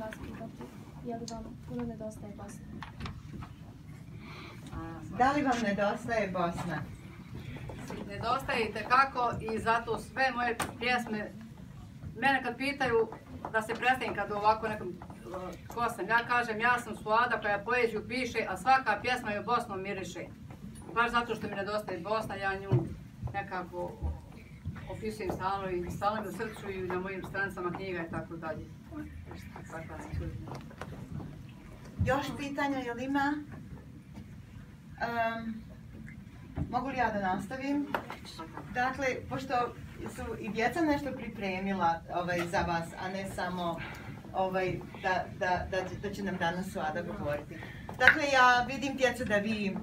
vas pitati, je li vam puno nedostaje Bosna? Da li vam nedostaje Bosna? Nedostaje i kako i zato sve moje pjesme, mene kad pitaju da se predstavim kad ovako nekom uh, ko sam, ja kažem ja sam Suada koja poeziju piše, a svaka pjesma je Bosnom miriše. Baš zato što mi nedostaje Bosna, ja nju nekako opisujem stalno i stalno mi u srcu i na mojim stranicama knjiga i tako dalje. Još pitanja, jel ima? Mogu li ja da nastavim? Dakle, pošto su i djeca nešto pripremila ovaj, za vas, a ne samo ovaj, da, da, da, da će nam danas Suada govoriti. Dakle, ja vidim djeca da vi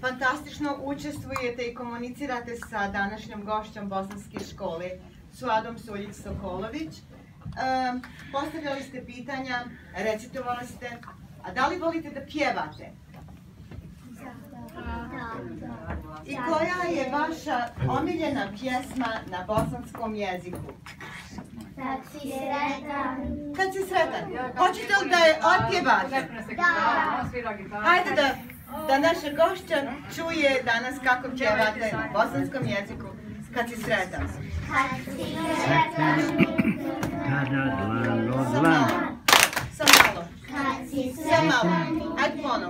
fantastično učestvujete i komunicirate sa današnjom gošćom Bosanske škole, Suadom Suljić Sokolović. Em, postavljali ste pitanja, recitovali ste, a da li volite da pjevate? I koja je vaša omiljena pjesma na bosanskom jeziku? Kad si sretan, Kad si sretan, hoćete li da je otpjevate? Da. Hajde da, da naša gošća čuje danas kako pjevate na bosanskom jeziku kad si sretan. kad si sretan, bravo. Hadi buono.